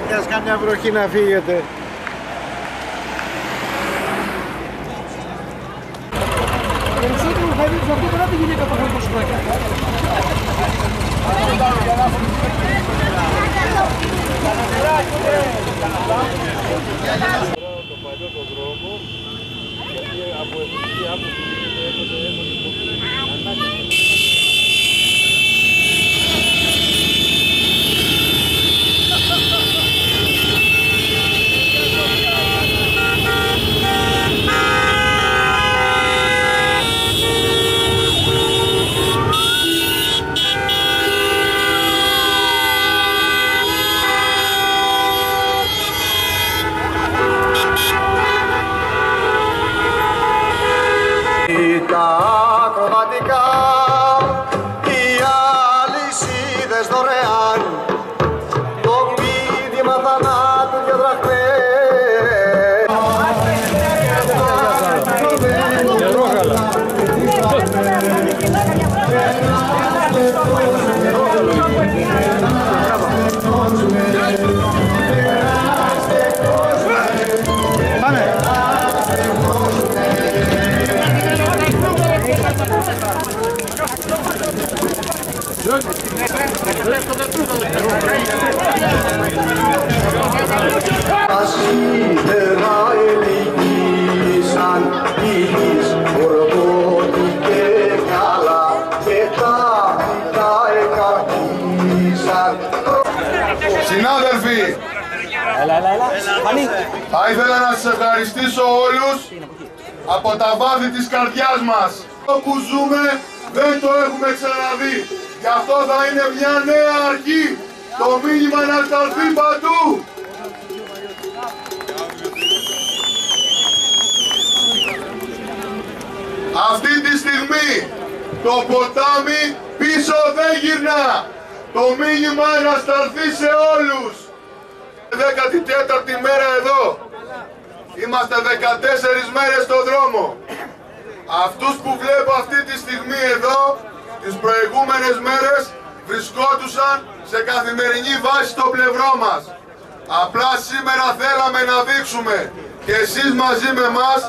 θα πιάσει καμιά βροχή να φύγετε. Περισσότερο θα δείξω αυτό παρά τη γυναίκα που έχει σκοτάκι. Το παλιό τον δρόμο, γιατί από εκεί άποψη γίνεται έποτε έμονη θα ήθελα να σας ευχαριστήσω όλους από τα βάθη της καρδιάς μας. Το που ζούμε δεν το έχουμε ξαναδεί. Γι' αυτό θα είναι μια νέα αρχή. Το μήνυμα να σταλθεί παντού. Αυτή τη στιγμή το ποτάμι πίσω δεν γυρνά. Το μήνυμα να σταλθεί σε όλους. 14η μέρα εδώ. Είμαστε 14 μέρες στο δρόμο. Αυτούς που βλέπω αυτή τη στιγμή εδώ, τις προηγούμενες μέρες βρισκόντουσαν σε καθημερινή βάση στο πλευρό μας. Απλά σήμερα θέλαμε να δείξουμε και εσείς μαζί με μας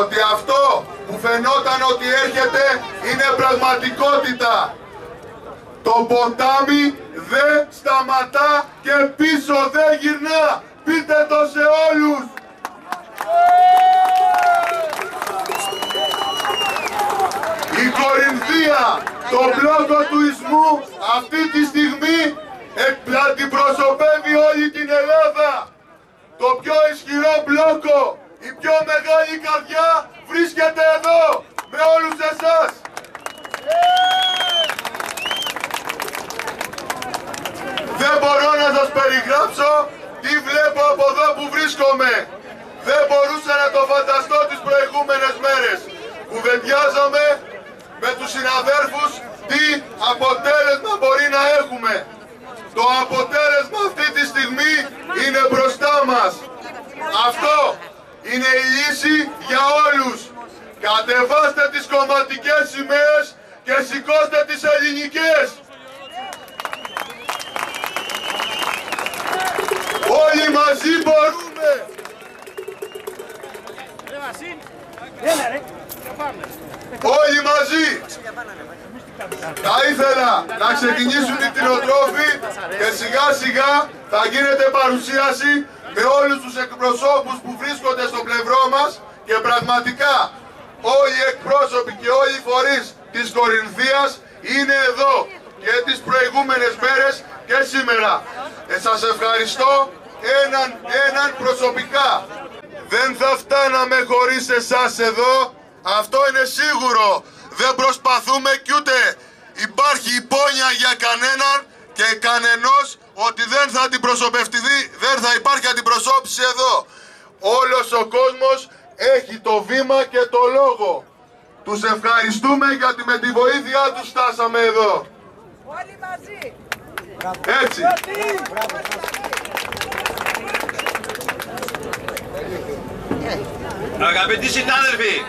ότι αυτό που φαινόταν ότι έρχεται είναι πραγματικότητα. Το ποτάμι δεν σταματά και πίσω δεν γυρνά. Πείτε το σε όλους. Η Κορινθία, το μπλόκο του Ισμού, αυτή τη στιγμή αντιπροσωπεύει όλη την Ελλάδα. Το πιο ισχυρό μπλόκο, η πιο μεγάλη καρδιά βρίσκεται εδώ, με όλους εσάς. Δεν μπορώ να σας περιγράψω τι βλέπω από εδώ που βρίσκομαι. Δεν μπορούσα να το φανταστώ τις προηγούμενες μέρες. Κουβεντιάζαμε με τους συναδέρφους τι αποτέλεσμα μπορεί να έχουμε. Το αποτέλεσμα αυτή τη στιγμή είναι μπροστά μας. Αυτό είναι η λύση για όλους. Κατεβάστε τις κομματικές σημαίες και σηκώστε τις ελληνικές. Όλοι μαζί μπορούμε. Όλοι μαζί. Θα ήθελα να ξεκινήσουν οι κτηνοτρόφοι και σιγά σιγά θα γίνεται παρουσίαση με όλους τους εκπροσώπους που βρίσκονται στο πλευρό μας και πραγματικά όλοι οι εκπρόσωποι και όλοι οι φορείς της Κορινθίας είναι εδώ και τις προηγούμενες μέρες και σήμερα. Ε, σας ευχαριστώ έναν, έναν προσωπικά. Δεν θα φτάναμε χωρίς εσάς εδώ, αυτό είναι σίγουρο. Δεν προσπαθούμε κι ούτε υπάρχει υπόνοια για κανέναν και κανενός ότι δεν θα αντιπροσωπευτεί, δεν θα υπάρχει αντιπροσώπηση εδώ. Όλος ο κόσμος έχει το βήμα και το λόγο. Τους ευχαριστούμε γιατί με τη βοήθειά τους στάσαμε εδώ. Όλοι μαζί. Έτσι. Αγαπητοί συνάδελφοι,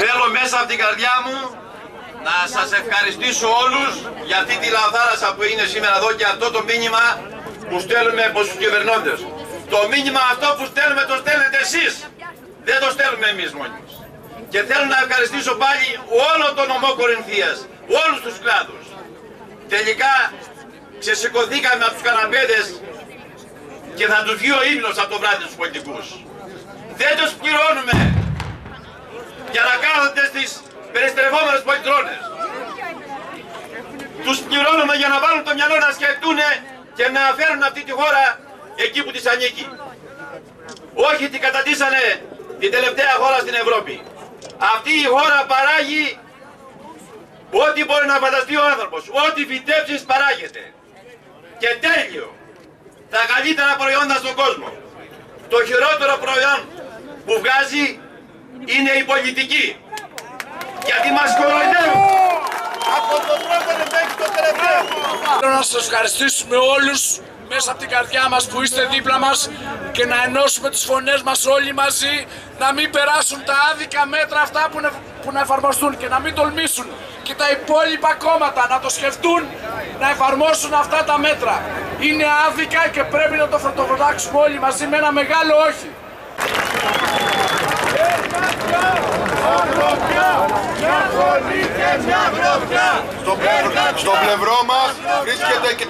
θέλω μέσα από την καρδιά μου να σας ευχαριστήσω όλους για αυτή τη λαθάρασα που είναι σήμερα εδώ και αυτό το μήνυμα που που στέλνουμε από τους κυβερνώντες. Το μήνυμα αυτό που στέλνουμε το στέλνετε εσείς. Δεν το στέλνουμε εμείς μόνοι μας. Και θέλω να ευχαριστήσω πάλι όλο τον νομό Κορινθίας, όλους τους κλάδους. Τελικά ξεσηκωθήκαμε από τους καναπέδες και θα τους βγει ο ύμνος από το βράδυ τους πολιτικούς. Δεν τους πληρώνουμε για να κάθονται στις περιστρεφόμενες πολυτρώνες. Τους πληρώνουμε για να βάλουν το μυαλό να σκεφτούν και να φέρουν αυτή τη χώρα εκεί που της ανήκει. Όχι τι κατατήσανε την τελευταία χώρα στην Ευρώπη. Αυτή η χώρα παράγει ό,τι μπορεί να φανταστεί ο άνθρωπος. Ό,τι φυτέψεις παράγεται. Και τέλειο. Τα καλύτερα προϊόντα στον κόσμο. Το χειρότερο προϊόν που βγάζει είναι η πολιτική. Γιατί μας κοροϊδεύουν. Από το πρώτο μέχρι το τελευταίο. Θέλω να σας ευχαριστήσουμε όλους μέσα από την καρδιά μας που είστε δίπλα μας και να ενώσουμε τις φωνές μας όλοι μαζί να μην περάσουν τα άδικα μέτρα αυτά που, να, που να εφαρμοστούν και να μην τολμήσουν και τα υπόλοιπα κόμματα να το σκεφτούν να εφαρμόσουν αυτά τα μέτρα. Είναι άδικα και πρέπει να το φωτοβολάξουμε όλοι μαζί με ένα μεγάλο όχι. Στο, πλευρό, στο πλευρό μας βρίσκεται και...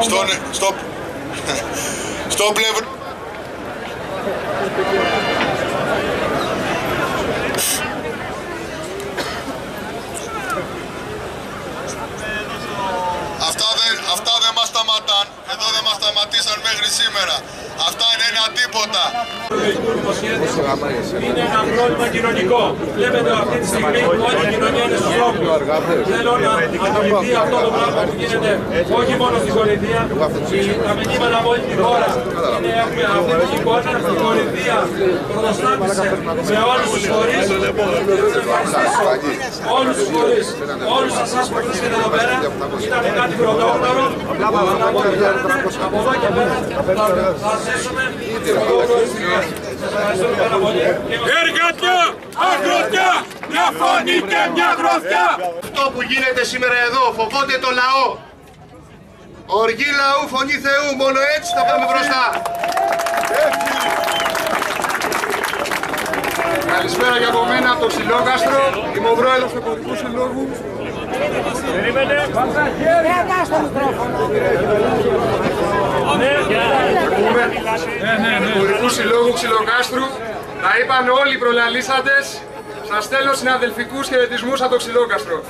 Στον, στο, στο πλευρό... Αυτά δεν, αυτά δεν μας σταματάν, εδώ δεν μας σταματήσαν μέχρι σήμερα. Αυτά είναι ένα τίποτα. Είναι ένα πρόβλημα κοινωνικό. Βλέπετε αυτή τη στιγμή όλη η κοινωνία είναι στους δρόμους. Θέλω να αναλυθεί αυτό το πράγμα που γίνεται όχι μόνο στην Κορινθία, τα μηνύματα από όλη τη χώρα. Είναι έχουμε αυτή την εικόνα, η Κορινθία πρωτοστάτησε σε όλους τους φορείς. Όλους τους φορείς, όλους εσάς που βρίσκετε εδώ πέρα, ήταν κάτι πρωτόγνωρο, αλλά από εδώ και πέρα θα ζήσουμε Εργατιά, αγροτιά, μια φωνή και μια γροθιά. Αυτό που γίνεται σήμερα εδώ φοβόνται το λαό. Οργή λαού, φωνή Θεού, μόνο έτσι θα πάμε μπροστά. Καλησπέρα για από μένα από το Ξυλόκαστρο. Είμαι ο πρόεδρος του Κωδικού Συλλόγου. Του Κωδικού Συλλόγου Ξυλοκάστρου. Τα είπαν όλοι οι προλαλήσαντες. Σας στέλνω συναδελφικούς χαιρετισμούς από το Ξυλόκαστρο.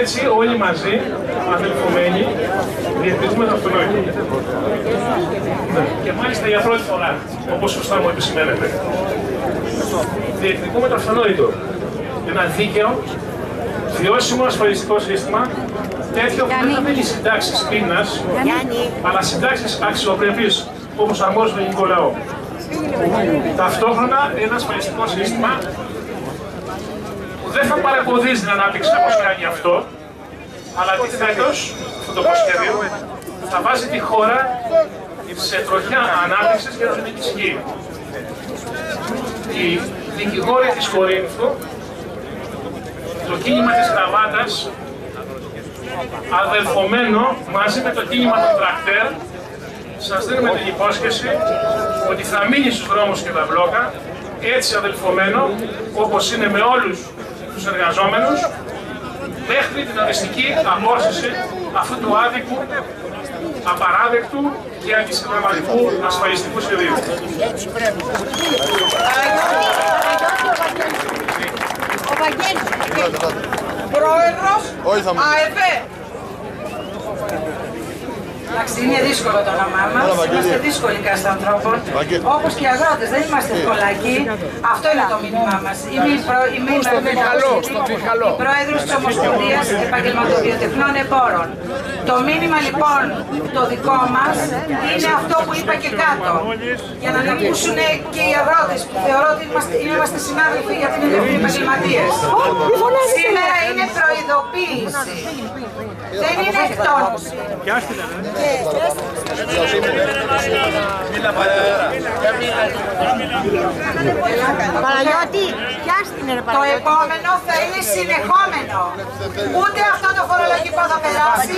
Έτσι όλοι μαζί, αδελφωμένοι, διατηρούμε το αυτονόητο. Και μάλιστα για πρώτη φορά, όπως σωστά μου επισημαίνετε. Διεκδικούμε το αυτονόητο. Ένα δίκαιο, βιώσιμο ασφαλιστικό σύστημα, τέτοιο που δεν θα θέλει συντάξεις πείνας, αλλά συντάξεις αξιοπρεπείς, όπως αρμόζουν τον ελληνικό λαό. Ταυτόχρονα ένας ασφαλιστικό σύστημα που δεν θα παρεμποδίζει την ανάπτυξη όπως κάνει αυτό, αλλά αντιθέτως, αυτό το προσχέδιο θα βάζει τη χώρα σε τροχιά ανάπτυξης και να την ενισχύει. Οι δικηγόροι της Κορίνθου, το κίνημα της Γραβάτας, αδελφωμένο μαζί με το κίνημα των Τρακτέρ, σας δίνουμε την υπόσχεση ότι θα μείνει στους δρόμους και τα μπλόκα, έτσι αδελφωμένο, όπως είναι με όλους τους εργαζόμενους, μέχρι την οριστική απόσυση αυτού του άδικου, απαράδεκτου και αντισυνταγματικού ασφαλιστικού σχεδίου. Ο Βαγγέλης, πρόεδρος ΑΕΠ. Εντάξει, είναι δύσκολο το όνομά μας. Είμαστε δύσκολοι κάστα ανθρώπων. Όπως και οι αγρότες, δεν είμαστε ευκολακοί. Αυτό είναι το μήνυμά μας. Είμαι η προ- είμαι η Μαρία η πρόεδρος της Ομοσπονδίας Επαγγελματοβιοτεχνών Εμπόρων. Το μήνυμα λοιπόν το δικό μας είναι αυτό που είπα και κάτω. Για να τα ακούσουν και οι αγρότες που θεωρώ ότι είμαστε, είμαστε συνάδελφοι γιατί είναι επαγγελματίες. Σήμερα είναι προειδοποίηση. Δεν είναι εκτόνωση. Παναγιώτη, πιάστη την ρε Το Παναγιώτη. επόμενο θα είναι συνεχόμενο. Ούτε αυτό το φορολογικό θα περάσει,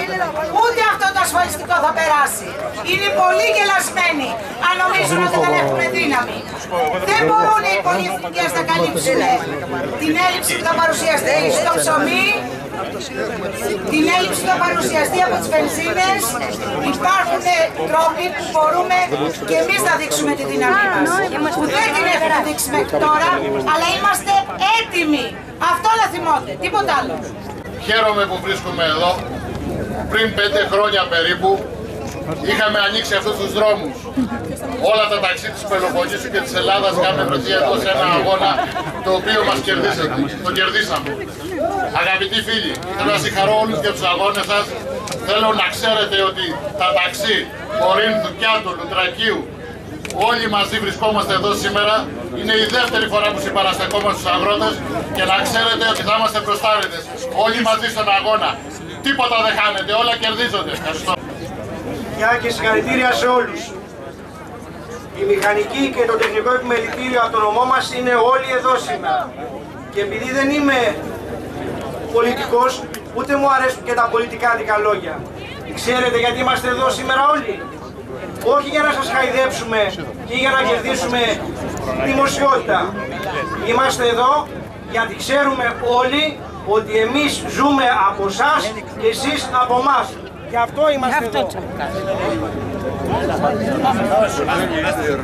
ούτε αυτό το ασφαλιστικό θα περάσει. Είναι πολύ γελασμένοι αν νομίζουν ότι δεν έχουν δύναμη. Δεν μπορούν οι πολυεθνικές να καλύψουν την έλλειψη που θα παρουσιαστεί στο ψωμί, την έλλειψη που θα παρουσιαστεί από τις βενζίνες. Υπάρχουν τρόποι που μπορούμε και εμείς να δείξουμε τη δύναμή μας. Που δεν την έχουμε δείξει μέχρι τώρα, αλλά είμαστε έτοιμοι. Αυτό να θυμώνται, τίποτα άλλο. Χαίρομαι που βρίσκομαι εδώ. Πριν πέντε χρόνια περίπου είχαμε ανοίξει αυτούς τους δρόμους. Όλα τα ταξί της Πελοποννήσου και της Ελλάδας είχαμε βρεθεί εδώ σε ένα αγώνα το οποίο μας κερδίσατε. Το κερδίσαμε. Αγαπητοί φίλοι, θέλω να συγχαρώ όλους για τους αγώνες σας. Θέλω να ξέρετε ότι τα ταξί Κορίνθου, Κιάτου, Λουτρακίου, Όλοι μαζί βρισκόμαστε εδώ σήμερα. Είναι η δεύτερη φορά που συμπαραστεκόμαστε στους αγρότες και να ξέρετε ότι θα είμαστε μπροστάριδες. Όλοι μαζί στον αγώνα. Τίποτα δεν χάνεται, όλα κερδίζονται. Ευχαριστώ. Γεια και συγχαρητήρια σε όλους. Η μηχανική και το τεχνικό επιμελητήριο από το νομό μας είναι όλοι εδώ σήμερα. Και επειδή δεν είμαι πολιτικός, ούτε μου αρέσουν και τα πολιτικά δικαλόγια. Ξέρετε γιατί είμαστε εδώ σήμερα όλοι; Όχι για να σας χαϊδέψουμε ή για να κερδίσουμε δημοσιότητα. Είμαστε εδώ γιατί ξέρουμε όλοι ότι εμείς ζούμε από εσά και εσείς από εμάς. Γι' αυτό είμαστε εδώ.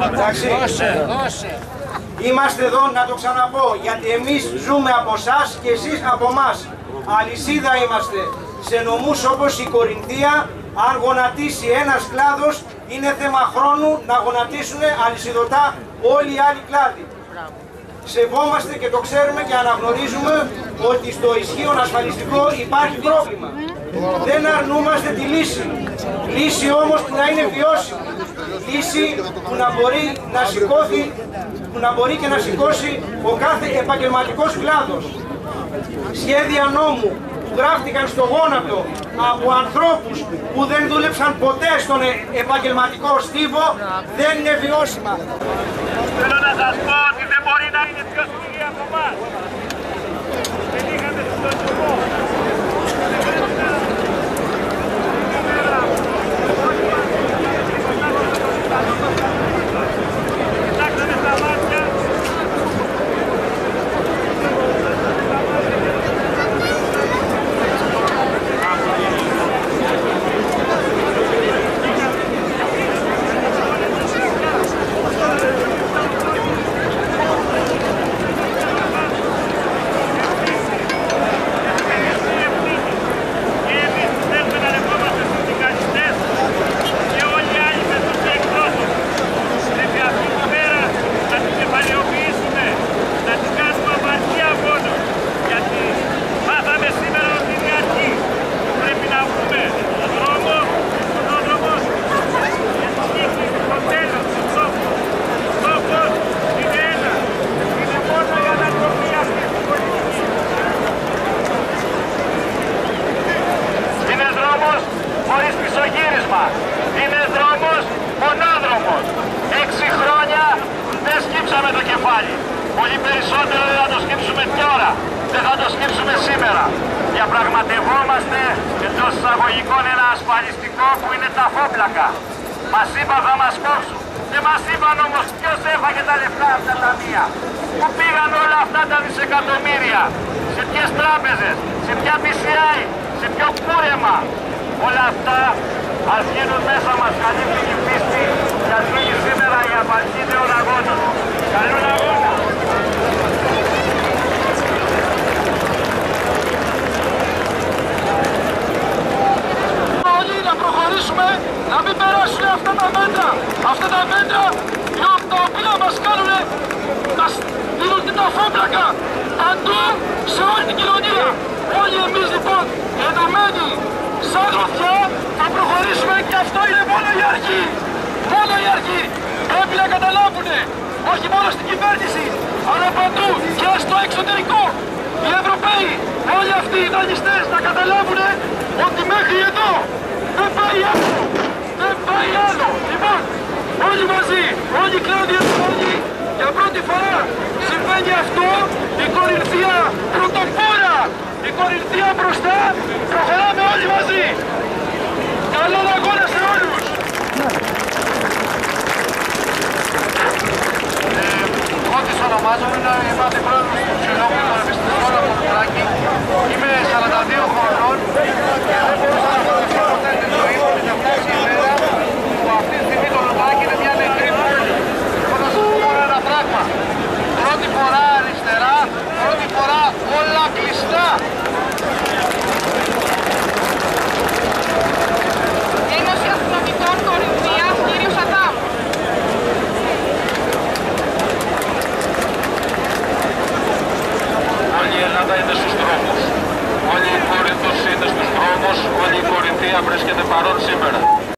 Εντάξει. Είμαστε εδώ να το ξαναπώ, γιατί εμείς ζούμε από εσά και εσείς από εμάς. Αλυσίδα είμαστε σε νομούς όπως η Κορινθία, αν γονατίσει ένας κλάδος, είναι θέμα χρόνου να γονατίσουν αλυσιδωτά όλοι οι άλλοι κλάδοι. Σεβόμαστε και το ξέρουμε και αναγνωρίζουμε ότι στο ισχύον ασφαλιστικό υπάρχει πρόβλημα. Δεν αρνούμαστε τη λύση. Λύση όμως που να είναι βιώσιμη. Λύση που να μπορεί να σηκώθει, που να μπορεί και να σηκώσει ο κάθε επαγγελματικός κλάδος. Σχέδια νόμου που γράφτηκαν στο γόνατο από ανθρώπους που δεν δούλεψαν ποτέ στον ε- επαγγελματικό στίβο δεν είναι βιώσιμα. Θέλω να σας πω ότι δεν μπορεί να είναι πιο σκληρή από εμάς. Δεν είχαμε συντονισμό. Κοιτάξτε στα μάτια. Και εμείς θέλουμε να λεγόμαστε συνδικαλιστές και όλοι οι άλλοι με τους εκπρόσωπους. Πρέπει αυτή τη μέρα να την κεφαλαιοποιήσουμε, να την κάνουμε απαρχή μόνο. Γιατί μάθαμε σήμερα ότι είναι αρχή. Πρέπει να βγούμε στον δρόμο, στον όδρομο, και στο τέλος του στόχου. Ο στόχος είναι ένα. Είναι μόνο για να τροφή αυτή την πολιτική. Είναι δρόμος χωρίς πισωγύρισμα. Είναι δρόμος μονόδρομος. Έξι χρόνια δεν σκύψαμε το κεφάλι. Πολύ περισσότερο δεν θα το σκύψουμε τώρα. Δεν θα το σκύψουμε σήμερα. Διαπραγματευόμαστε εντό εισαγωγικών ένα ασφαλιστικό που είναι τα φόπλακα. Μας είπαν θα μας κόψουν. Δεν μας είπαν όμως ποιος έφαγε τα λεφτά από τα ταμεία. Πού πήγαν όλα αυτά τα δισεκατομμύρια. Σε ποιες τράπεζες, σε ποια PCI, σε ποιο κούρεμα. Όλα αυτά ας γίνουν μέσα μας καλή την πίστη και ας γίνει σήμερα η απαρχή νέων αγώνων. Καλούν αγώνα! όλοι να προχωρήσουμε, να μην περάσουν αυτά τα μέτρα. Αυτά τα μέτρα τα οποία μας κάνουν να στείλουν την ταφόπλακα παντού σε όλη την κοινωνία. Όλοι εμείς λοιπόν ενωμένοι σαν γροθιά θα προχωρήσουμε και αυτό είναι μόνο η αρχή. Μόνο η αρχή. Πρέπει να καταλάβουν όχι μόνο στην κυβέρνηση αλλά παντού και στο εξωτερικό. Οι Ευρωπαίοι, όλοι αυτοί οι δανειστές να καταλάβουν ότι μέχρι εδώ δεν πάει άλλο. Δεν πάει άλλο. Λοιπόν, όλοι μαζί Όλοι κλάδοι όλοι. Για πρώτη φορά συμβαίνει αυτό. Η Κορινθία πρωτοπόρα. Η Κορινθία μπροστά. Προχωράμε όλοι μαζί. Καλό αγώνα σε όλους. Εγώ της ονομάζομαι, είμαι αντιπρόεδρος του Συλλόγου των Επιστημόνων από το Κράκη. Είμαι 42 χρονών και δεν μπορούσα να